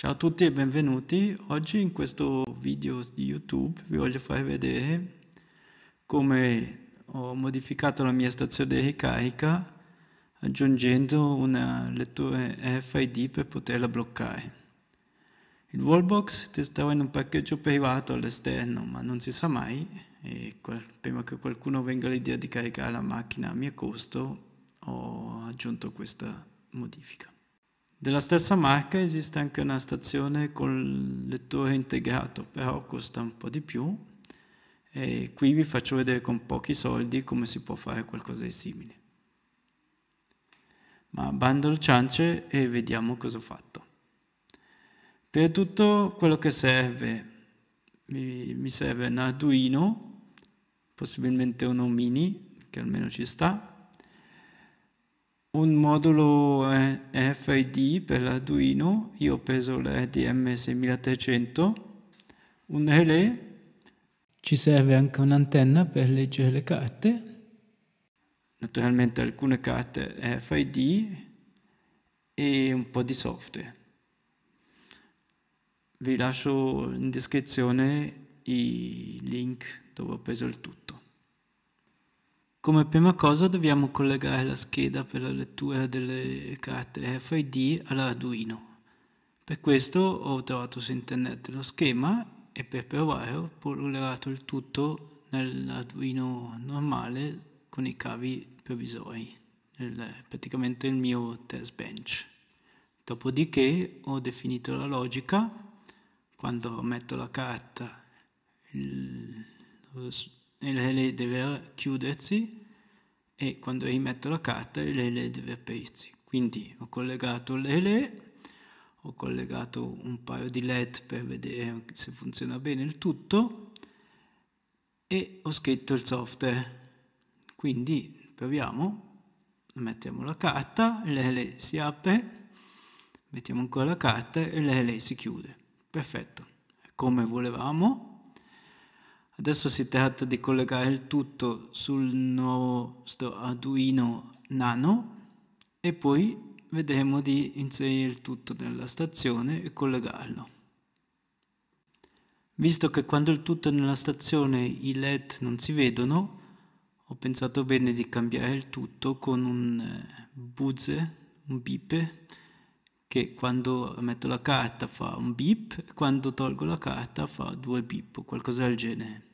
Ciao a tutti e benvenuti. Oggi in questo video di YouTube vi voglio far vedere come ho modificato la mia stazione di ricarica aggiungendo una lettore RFID per poterla bloccare. Il wallbox testava in un parcheggio privato all'esterno, ma non si sa mai e prima che qualcuno venga l'idea di caricare la macchina a mio costo ho aggiunto questa modifica. Della stessa marca esiste anche una stazione con lettore integrato, però costa un po' di più e qui vi faccio vedere con pochi soldi come si può fare qualcosa di simile. Ma bando ciance e vediamo cosa ho fatto. Per tutto quello che serve, mi serve un Arduino, possibilmente uno mini, che almeno ci sta, un modulo RFID per l'Arduino, io ho preso l'RDM 6300, un relè, ci serve anche un'antenna per leggere le carte, naturalmente alcune carte RFID e un po' di software. Vi lascio in descrizione i link dove ho preso il tutto. Come prima cosa dobbiamo collegare la scheda per la lettura delle carte RFID all'Arduino. Per questo ho trovato su internet lo schema e per provare ho collegato il tutto nell'Arduino normale con i cavi provvisori, praticamente il mio test bench. Dopodiché ho definito la logica, quando metto la carta il, il relè deve chiudersi e quando rimetto la carta il relè deve aprirsi. Quindi ho collegato il relè, ho collegato un paio di led per vedere se funziona bene il tutto e ho scritto il software. Quindi proviamo, mettiamo la carta, il relè si apre, mettiamo ancora la carta e il relè si chiude. Perfetto, come volevamo. Adesso si tratta di collegare il tutto sul nostro Arduino Nano e poi vedremo di inserire il tutto nella stazione e collegarlo. Visto che quando il tutto è nella stazione i LED non si vedono, ho pensato bene di cambiare il tutto con un eh, buzzer, un beeper, che quando metto la carta fa un e quando tolgo la carta fa due beep o qualcosa del genere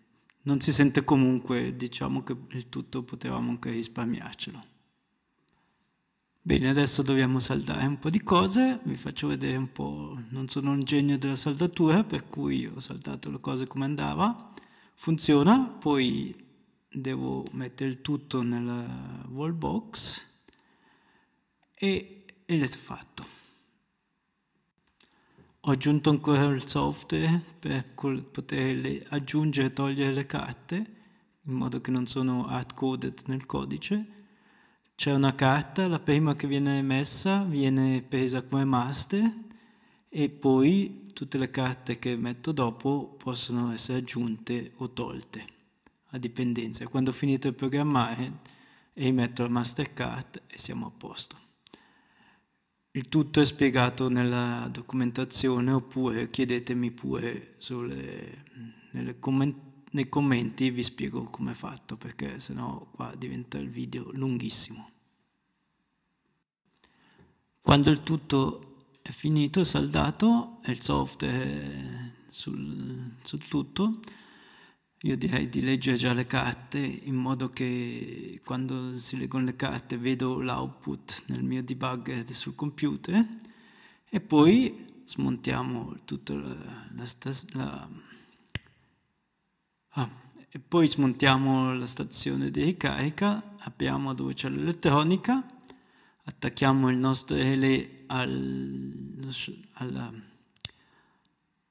non si sente comunque, diciamo che il tutto potevamo anche risparmiarcelo. Bene, adesso dobbiamo saldare un po' di cose, vi faccio vedere un po', non sono un genio della saldatura, per cui ho saldato le cose come andava, funziona, poi devo mettere il tutto nella wall box e, e l'ho fatto. Ho aggiunto ancora il software per poter aggiungere e togliere le carte, in modo che non sono hard-coded nel codice. C'è una carta, la prima che viene emessa viene presa come master e poi tutte le carte che metto dopo possono essere aggiunte o tolte a dipendenza. Quando ho finito di programmare rimetto la master card e siamo a posto. Il tutto è spiegato nella documentazione oppure chiedetemi pure sulle, comment, nei commenti vi spiego come è fatto perché sennò qua diventa il video lunghissimo. Quando il tutto è finito, saldato, e il software sul, sul tutto, io direi di leggere già le carte in modo che quando si leggono le carte vedo l'output nel mio debugger sul computer e poi smontiamo tutta la, la, la ah, e poi smontiamo la stazione di ricarica, apriamo dove c'è l'elettronica, attacchiamo il nostro relè al,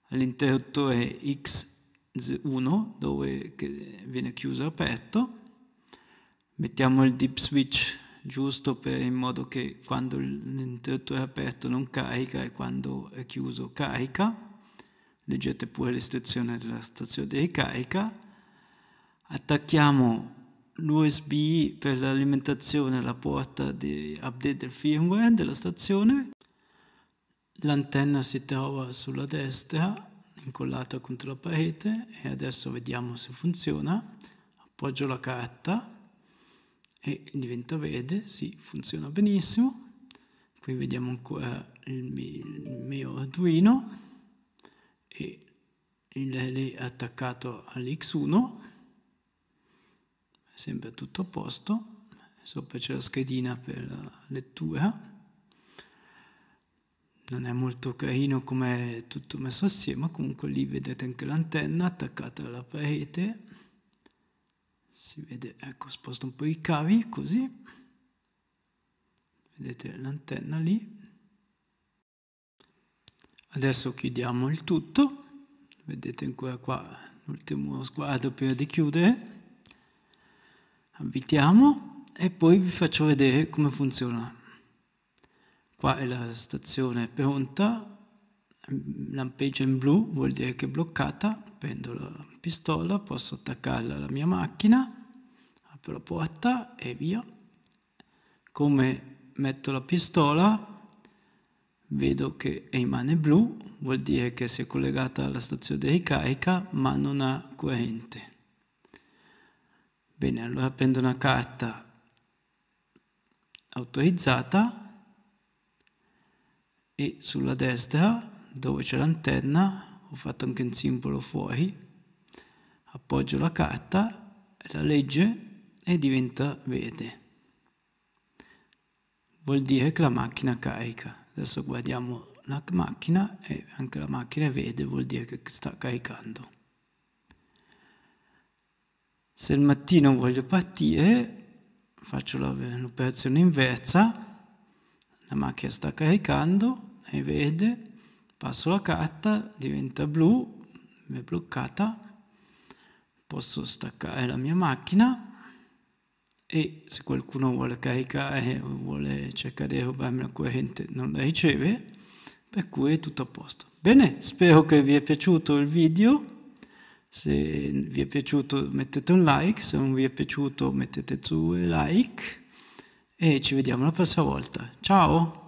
all'interruttore X 1 dove viene chiuso e aperto, mettiamo il deep switch giusto per, in modo che quando l'interruttore è aperto non carica e quando è chiuso carica, leggete pure l'istruzione della stazione di ricarica, attacchiamo l'USB per l'alimentazione alla porta di update del firmware della stazione, l'antenna si trova sulla destra, incollata contro la parete e adesso vediamo se funziona. Appoggio la carta e diventa verde, sì, funziona benissimo. Qui vediamo ancora il mio, il mio Arduino e relay attaccato all'X1, sembra tutto a posto, sopra c'è la schedina per la lettura non è molto carino come è tutto messo assieme, comunque lì vedete anche l'antenna attaccata alla parete, si vede, ecco, sposto un po' i cavi così, vedete l'antenna lì. Adesso chiudiamo il tutto, vedete ancora qua l'ultimo sguardo prima di chiudere, avvitiamo e poi vi faccio vedere come funziona. Qua è la stazione pronta, lampeggia in blu, vuol dire che è bloccata, prendo la pistola, posso attaccarla alla mia macchina, apro la porta e via. Come metto la pistola, vedo che rimane blu, vuol dire che si è collegata alla stazione di ricarica ma non ha corrente. Bene, allora prendo una carta autorizzata e sulla destra dove c'è l'antenna ho fatto anche un simbolo fuori. Appoggio la carta la legge e diventa verde. Vuol dire che la macchina carica. Adesso guardiamo la macchina e anche la macchina è verde vuol dire che sta caricando. Se il mattino voglio partire faccio l'operazione inversa la macchina sta caricando, è verde, passo la carta, diventa blu, è bloccata, posso staccare la mia macchina e se qualcuno vuole caricare o vuole cercare di rubarmi la corrente non la riceve, per cui è tutto a posto. Bene, spero che vi è piaciuto il video. Se vi è piaciuto mettete un like, se non vi è piaciuto mettete su like e ci vediamo la prossima volta. Ciao!